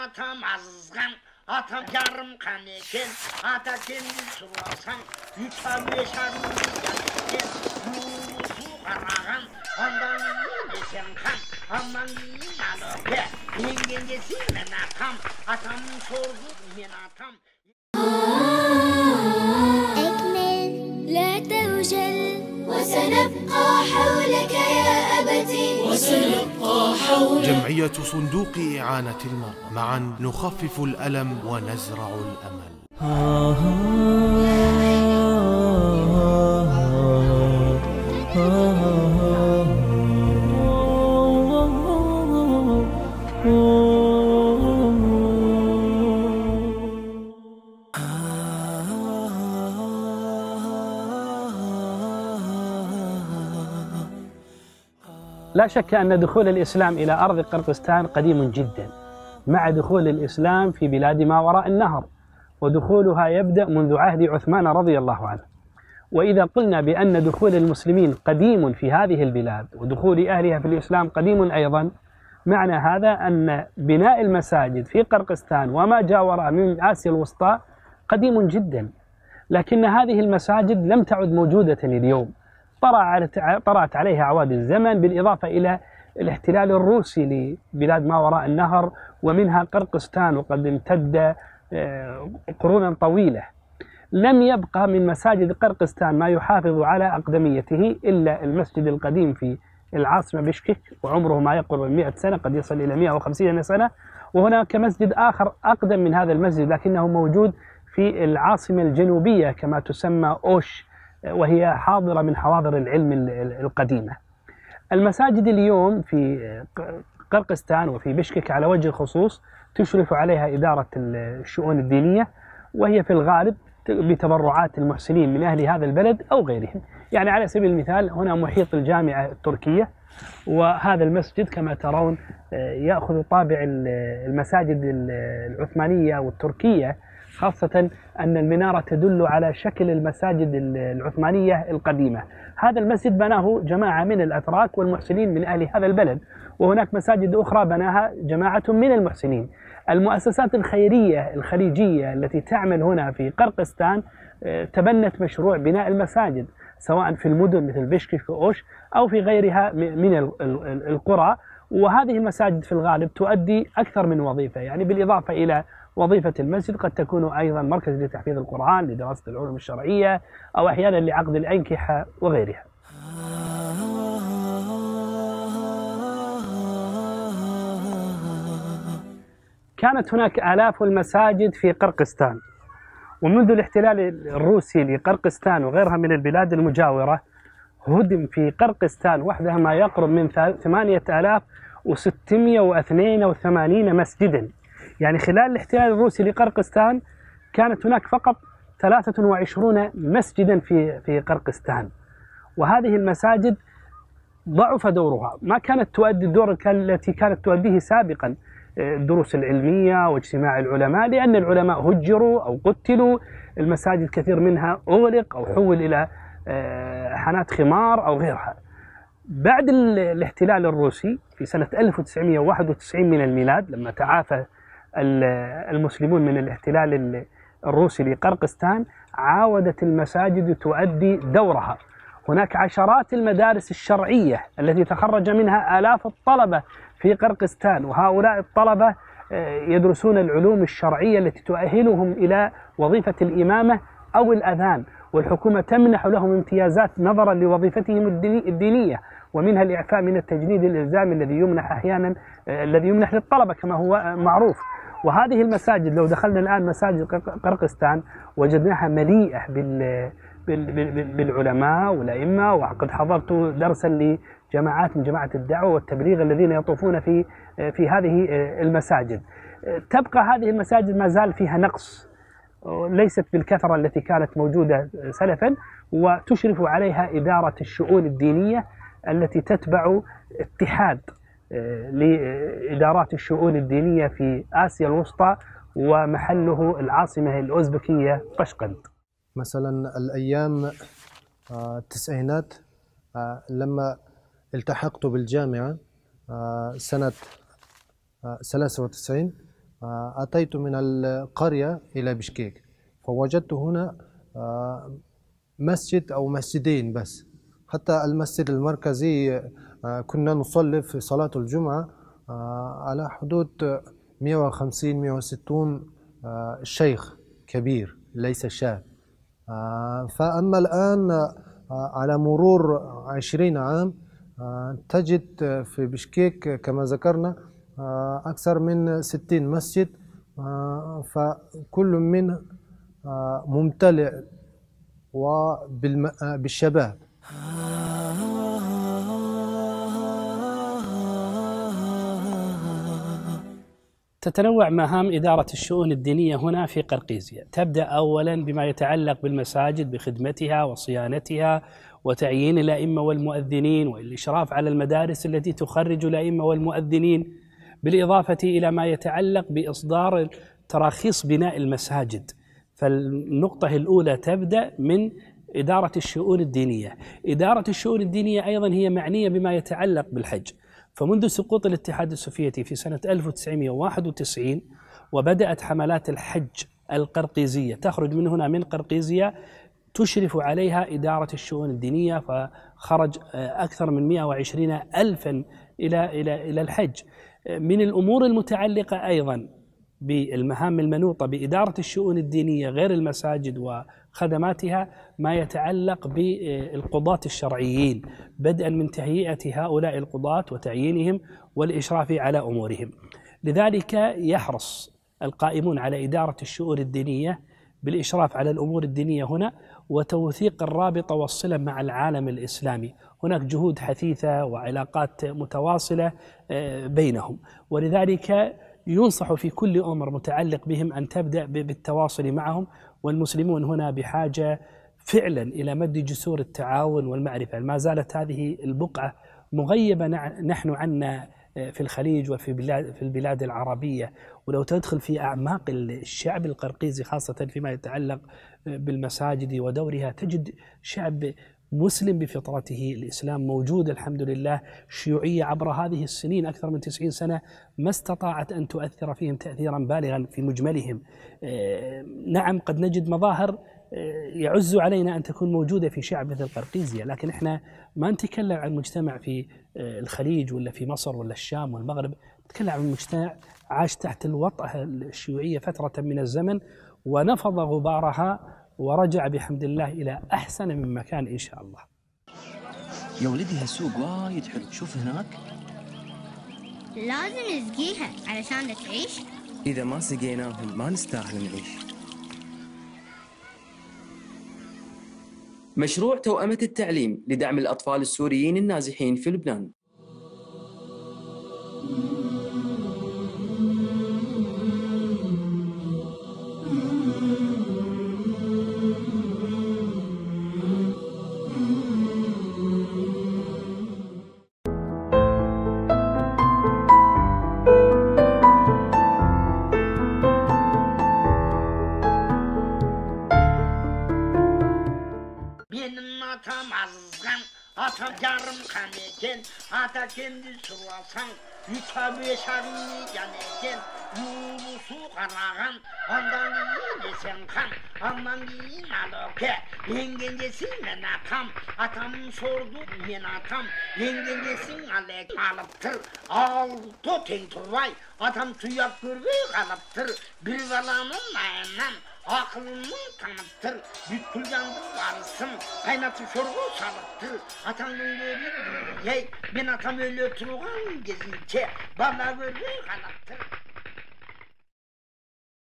atam azgan, atam yarım kan eken, ata kendi sulasan, beş ay eken, yumusu karagan, ondan iyi desen kan, aman iyi nalıke, yengence silmen atam, atam sordu men atam. توجل وسنبقى حولك يا أبتي. وسنبقى حولك. جمعية صندوق إعانة المرأة. معا نخفف الألم ونزرع الأمل. لا شك أن دخول الإسلام إلى أرض قرقستان قديم جدا مع دخول الإسلام في بلاد ما وراء النهر ودخولها يبدأ منذ عهد عثمان رضي الله عنه. وإذا قلنا بأن دخول المسلمين قديم في هذه البلاد ودخول أهلها في الإسلام قديم أيضا معنى هذا أن بناء المساجد في قرقستان وما جاورها من آسيا الوسطى قديم جدا. لكن هذه المساجد لم تعد موجودة اليوم طرأت عليها عواد الزمن بالإضافة إلى الاحتلال الروسي لبلاد ما وراء النهر ومنها قرقستان وقد امتد آه، قرونا طويلة. لم يبقى من مساجد قرقستان ما يحافظ على أقدميته إلا المسجد القديم في العاصمة بشكك وعمره ما يقرب من 100 سنة قد يصل إلى 150 سنة. وهناك مسجد آخر أقدم من هذا المسجد لكنه موجود في العاصمة الجنوبية كما تسمى أوش وهي حاضرة من حواضر العلم ال- ال- القديمة. المساجد اليوم في قرقستان وفي بشكك على وجه الخصوص تشرف عليها إدارة الشؤون الدينية وهي في الغالب بتبرعات المحسنين من أهل هذا البلد أو غيرهم. يعني على سبيل المثال هنا محيط الجامعة التركية وهذا المسجد كما ترون آه، يأخذ طابع ال- المساجد ال- العثمانية والتركية خاصة أن المنارة تدل على شكل المساجد ال- العثمانية القديمة. هذا المسجد بناه جماعة من الأتراك والمحسنين من أهل هذا البلد وهناك مساجد أخرى بناها جماعة من المحسنين. المؤسسات الخيرية الخليجية التي تعمل هنا في قرقستان آه، تبنت مشروع بناء المساجد سواء في المدن مثل بشكك وأوش أو في غيرها من ال- ال- ال- القرى. وهذه المساجد في الغالب تؤدي أكثر من وظيفة يعني بالإضافة إلى وظيفة المسجد قد تكون أيضا مركز لتحفيظ القرآن لدراسة العلوم الشرعية أو أحيانا لعقد الأنكحة وغيرها. كانت هناك آلاف المساجد في قرقستان. ومنذ الاحتلال الروسي لقرقستان وغيرها من البلاد المجاورة هدم في قرقستان وحدها ما يقرب من 8682 مسجدا. يعني خلال الاحتلال الروسي لقرقستان كانت هناك فقط 23 مسجدا في في قرقستان. وهذه المساجد ضعف دورها. ما كانت تؤدي الدور التي كانت تؤديه سابقا الدروس العلمية واجتماع العلماء لأن العلماء هجروا أو قتلوا. المساجد كثير منها أغلق أو حول إلى آه، حانات خمار أو غيرها. بعد ال- الاحتلال الروسي في سنة 1991 من الميلاد لما تعافى المسلمون من الاحتلال ال- الروسي لقرقستان عاودت المساجد تؤدي دورها. هناك عشرات المدارس الشرعية التي تخرج منها آلاف الطلبة في قرقستان وهؤلاء الطلبة آه، يدرسون العلوم الشرعية التي تؤهلهم إلى وظيفة الإمامة أو الأذان. والحكومة تمنح لهم امتيازات نظرا لوظيفتهم الديني- الدينية ومنها الإعفاء من التجنيد الإلزامي الذي يمنح أحيانا آه، الذي يمنح للطلبة كما هو آه، معروف. وهذه المساجد لو دخلنا الآن مساجد قرق- قرقستان وجدناها مليئة بال بال- بال- بالعلماء والأئمة وقد حضرت درسا لجماعات من جماعة الدعوة والتبليغ الذين يطوفون في في هذه المساجد. تبقى هذه المساجد ما زال فيها نقص ليست بالكثرة التي كانت موجودة سلفا وتشرف عليها إدارة الشؤون الدينية التي تتبع اتحاد لإدارات الشؤون الدينية في آسيا الوسطى ومحله العاصمة الأوزبكية قشقند. مثلا الأيام آه، التسعينات آه، لما التحقت بالجامعة آه، سنة آه، 93 أتيت من القرية إلى بشكيك فوجدت هنا مسجد أو مسجدين بس حتى المسجد المركزي كنا نصلي في صلاة الجمعة على حدود 150 160 شيخ كبير ليس شاب. فأما الآن على مرور عشرين عام تجد في بشكيك كما ذكرنا أكثر من ستين مسجد فكل منه ممتلئ وبالشباب تتنوع مهام إدارة الشؤون الدينية هنا في قرقيزيا تبدأ أولا بما يتعلق بالمساجد بخدمتها وصيانتها وتعيين الأئمة والمؤذنين والإشراف على المدارس التي تخرج الأئمة والمؤذنين بالإضافة إلى ما يتعلق بإصدار تراخيص بناء المساجد. فالنقطة الأولى تبدأ من إدارة الشؤون الدينية. إدارة الشؤون الدينية أيضا هي معنية بما يتعلق بالحج. فمنذ سقوط الاتحاد السوفيتي في سنة 1991 وبدأت حملات الحج القرقيزية. تخرج من هنا من قرقيزية تشرف عليها إدارة الشؤون الدينية فخرج أكثر من 120 ألفا إلى إلى إلى الحج. من الأمور المتعلقة أيضا بالمهام المنوطة بإدارة الشؤون الدينية غير المساجد وخدماتها ما يتعلق بالقضاة الشرعيين بدءا من تهيئة هؤلاء القضاة وتعيينهم والإشراف على أمورهم. لذلك يحرص القائمون على إدارة الشؤون الدينية بالإشراف على الأمور الدينية هنا وتوثيق الرابطة والصلة مع العالم الإسلامي. هناك جهود حثيثة وعلاقات متواصلة آه، بينهم. ولذلك ينصح في كل أمر متعلق بهم أن تبدأ بالتواصل معهم والمسلمون هنا بحاجة فعلا إلى مد جسور التعاون والمعرفة. ما زالت هذه البقعة مغيبة نحن عنا آه، في الخليج وفي بلاد في البلاد العربية. ولو تدخل في أعماق الشعب القرقيزي خاصة فيما يتعلق آه، بالمساجد ودورها تجد شعب مسلم بفطرته الإسلام. موجود الحمد لله شيوعية عبر هذه السنين أكثر من تسعين سنة ما استطاعت أن تؤثر فيهم تأثيرا بالغا في مجملهم. آه، نعم قد نجد مظاهر آه، يعز علينا أن تكون موجودة في شعب مثل قرقيزيا لكن إحنا ما نتكلم عن مجتمع في آه، الخليج ولا في مصر ولا الشام والمغرب. نتكلم عن مجتمع عاش تحت الوطأة الشيوعية فترة من الزمن ونفض غبارها ورجع بحمد الله إلى أحسن من مكان إن شاء الله. يا ولدي هالسوق وايد حلو. شوف هناك. لازم نسقيها علشان تعيش. إذا ما سقيناهم ما نستاهل نعيش. مشروع توأمة التعليم لدعم الأطفال السوريين النازحين في لبنان. Kendi sulasan Yuta beşarını yaneken Yulusu karagan Ondan iyi desen kan Ondan iyi naloke Yengencesin men atam sordu men atam. Yengencesin alek alıptır Alto tenturvay Atam tuyak görbe kalıptır. Bir valanın ayından Akılını tanıttır, bütkül yandım varısın, kaynatı sorgu sarıttır. Atan öyle hey, ben atam öyle oturuğun gezince, bana böyle kanattır.